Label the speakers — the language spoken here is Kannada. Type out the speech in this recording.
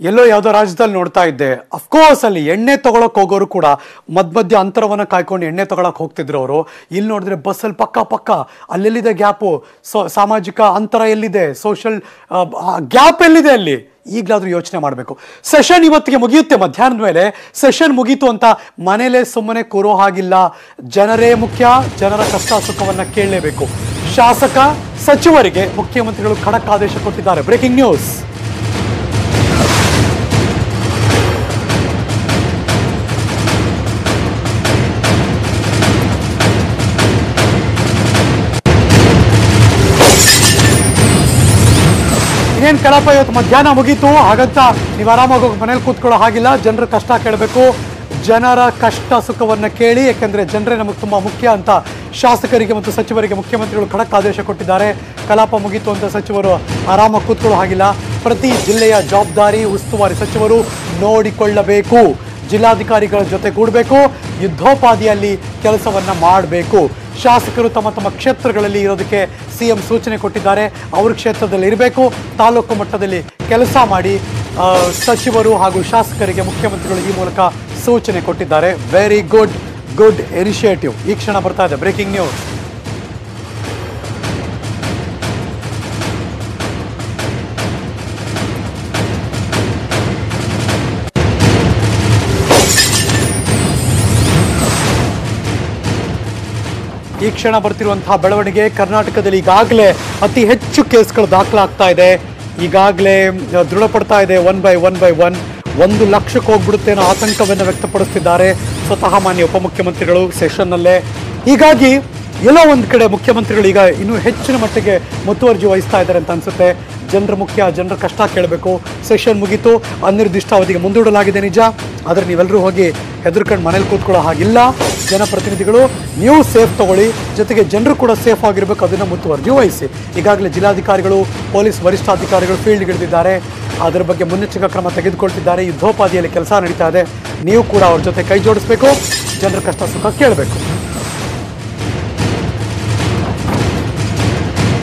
Speaker 1: ಎಲ್ಲೋ ಯಾವುದೋ ರಾಜ್ಯದಲ್ಲಿ ನೋಡ್ತಾ ಇದ್ದೆ. ಅಫ್ಕೋರ್ಸ್ ಅಲ್ಲಿ ಎಣ್ಣೆ ತಗೊಳಕ್ ಹೋಗೋರು ಕೂಡ ಮಧ್ಯ ಮಧ್ಯ ಅಂತರವನ್ನ ಕಾಯ್ಕೊಂಡು ಎಣ್ಣೆ ತಗೊಳಕ್ ಹೋಗ್ತಿದ್ರು ಅವರು. ಇಲ್ಲಿ ನೋಡಿದ್ರೆ ಬಸ್ಸಲ್ಲಿ ಪಕ್ಕ ಪಕ್ಕ ಅಲ್ಲೆಲ್ಲಿದೆ ಗ್ಯಾಪು ಸೊ, ಸಾಮಾಜಿಕ ಅಂತರ ಎಲ್ಲಿದೆ? ಸೋಷಲ್ ಗ್ಯಾಪ್ ಎಲ್ಲಿದೆ ಅಲ್ಲಿ? ಈಗಲಾದರೂ ಯೋಚನೆ ಮಾಡಬೇಕು. ಸೆಷನ್ ಇವತ್ತಿಗೆ ಮುಗಿಯುತ್ತೆ ಮಧ್ಯಾಹ್ನದ ಮೇಲೆ. ಸೆಷನ್ ಮುಗೀತು ಅಂತ ಮನೇಲೆ ಸುಮ್ಮನೆ ಕೂರೋ ಹಾಗಿಲ್ಲ. ಜನರೇ ಮುಖ್ಯ, ಜನರ ಕಷ್ಟ ಸುಖವನ್ನ ಕೇಳಲೇಬೇಕು. ಶಾಸಕ, ಸಚಿವರಿಗೆ ಮುಖ್ಯಮಂತ್ರಿಗಳು ಖಡಕ್ ಆದೇಶ ಕೊಟ್ಟಿದ್ದಾರೆ. ಬ್ರೇಕಿಂಗ್ ನ್ಯೂಸ್ ಇನ್ನೇನು ಕಳಪ ಇವತ್ತು ಮಧ್ಯಾಹ್ನ ಮುಗೀತು? ಹಾಗಂತ ನೀವು ಆರಾಮಾಗಿ ಹೋಗಿ ಮನೇಲಿ ಕೂತ್ಕೊಳ್ಳೋ ಹಾಗಿಲ್ಲ. ಜನರ ಕಷ್ಟ ಕೇಳಬೇಕು. ಜನರ ಕಷ್ಟ ಸುಖವನ್ನು ಕೇಳಿ ಯಾಕೆಂದರೆ ಜನರೇ ನಮಗೆ ತುಂಬ ಮುಖ್ಯ ಅಂತ ಶಾಸಕರಿಗೆ ಮತ್ತು ಸಚಿವರಿಗೆ ಮುಖ್ಯಮಂತ್ರಿಗಳು ಖಡಕ್ ಆದೇಶ ಕೊಟ್ಟಿದ್ದಾರೆ. ಕಲಾಪ ಮುಗೀತು ಅಂತ ಸಚಿವರು ಆರಾಮಾಗಿ ಕೂತ್ಕೊಳ್ಳೋ ಹಾಗಿಲ್ಲ. ಪ್ರತಿ ಜಿಲ್ಲೆಯ ಜವಾಬ್ದಾರಿ, ಉಸ್ತುವಾರಿ ಸಚಿವರು ನೋಡಿಕೊಳ್ಳಬೇಕು. ಜಿಲ್ಲಾಧಿಕಾರಿಗಳ ಜೊತೆ ಕೂಡಬೇಕು. ಯುದ್ಧೋಪಾದಿಯಲ್ಲಿ ಕೆಲಸವನ್ನು ಮಾಡಬೇಕು. ಶಾಸಕರು ತಮ್ಮ ತಮ್ಮ ಕ್ಷೇತ್ರಗಳಲ್ಲಿ ಇರೋದಕ್ಕೆ ಸಿಎಂ ಸೂಚನೆ ಕೊಟ್ಟಿದ್ದಾರೆ. ಅವ್ರ ಕ್ಷೇತ್ರದಲ್ಲಿ ಇರಬೇಕು. ತಾಲೂಕು ಮಟ್ಟದಲ್ಲಿ ಕೆಲಸ ಮಾಡಿ ಸಚಿವರು ಹಾಗೂ ಶಾಸಕರಿಗೆ ಮುಖ್ಯಮಂತ್ರಿಗಳು ಈ ಮೂಲಕ ಸೂಚನೆ ಕೊಟ್ಟಿದ್ದಾರೆ. ವೆರಿ ಗುಡ್ ಗುಡ್ ಇನಿಷಿಯೇಟಿವ್ ಈ ಕ್ಷಣ ಬರ್ತಾ ಇದೆ. ಬ್ರೇಕಿಂಗ್ ನ್ಯೂಸ್ ಈ ಕ್ಷಣ ಬರ್ತಿರುವಂತಹ ಬೆಳವಣಿಗೆ ಕರ್ನಾಟಕದಲ್ಲಿ ಈಗಾಗಲೇ ಅತಿ ಹೆಚ್ಚು ಕೇಸ್ಗಳು ದಾಖಲಾಗ್ತಾ ಇದೆ. ಈಗಾಗಲೇ ದೃಢಪಡ್ತಾ ಇದೆ one by one by one. ಒಂದು ಲಕ್ಷಕ್ಕೆ ಹೋಗ್ಬಿಡುತ್ತೆ ಅನ್ನೋ ಆತಂಕವನ್ನು ವ್ಯಕ್ತಪಡಿಸ್ತಿದ್ದಾರೆ ಸ್ವತಃ ಮಾನ್ಯ ಉಪಮುಖ್ಯಮಂತ್ರಿಗಳು ಸೆಷನ್ನಲ್ಲೇ. ಹೀಗಾಗಿ ಎಲ್ಲೋ ಒಂದು ಕಡೆ ಮುಖ್ಯಮಂತ್ರಿಗಳು ಈಗ ಇನ್ನೂ ಹೆಚ್ಚಿನ ಮಟ್ಟಿಗೆ ಮುತುವರ್ಜಿ ವಹಿಸ್ತಾ ಇದ್ದಾರೆ ಅಂತ ಅನಿಸುತ್ತೆ. ಜನರ ಮುಖ್ಯ, ಜನರ ಕಷ್ಟ ಕೇಳಬೇಕು. ಸೆಷನ್ ಮುಗೀತು. ಅನಿರ್ದಿಷ್ಟ ಅವಧಿಗೆ ಮುಂದೂಡಲಾಗಿದೆ ನಿಜ. ಆದರೆ ನೀವೆಲ್ಲರೂ ಹೋಗಿ ಹೆದರ್ಕೊಂಡು ಮನೇಲಿ ಕೂತ್ಕೊಳ್ಳೋ ಹಾಗಿಲ್ಲ. ಜನಪ್ರತಿನಿಧಿಗಳು, ನೀವು ಸೇಫ್ ತಗೊಳ್ಳಿ. ಜೊತೆಗೆ ಜನರು ಕೂಡ ಸೇಫ್ ಆಗಿರಬೇಕು, ಅದನ್ನು ಮುತುವರ್ಜಿ ವಹಿಸಿ ಈಗಾಗಲೇ ಜಿಲ್ಲಾಧಿಕಾರಿಗಳು, ಪೊಲೀಸ್ ವರಿಷ್ಠಾಧಿಕಾರಿಗಳು ಫೀಲ್ಡ್ಗಿಳಿದಿದ್ದಾರೆ ಅದರ ಬಗ್ಗೆ ಮುನ್ನೆಚ್ಚರಿಕಾ ಕ್ರಮ ತೆಗೆದುಕೊಳ್ತಿದ್ದಾರೆ. ಯುದ್ಧೋಪಾದಿಯಲ್ಲಿ ಕೆಲಸ ನಡೀತಾ ಇದೆ. ನೀವು ಕೂಡ ಅವ್ರ ಜೊತೆ ಕೈ ಜೋಡಿಸ್ಬೇಕು. ಜನರ ಕಷ್ಟ ಸುಖ ಕೇಳಬೇಕು.